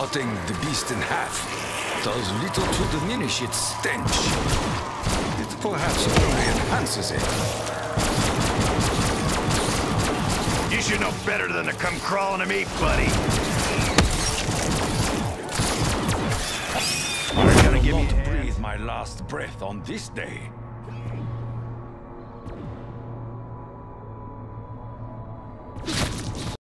Cutting the beast in half does little to diminish its stench. It perhaps only enhances it. You should know better than to come crawling to me, buddy. I will to breathe my last breath on this day.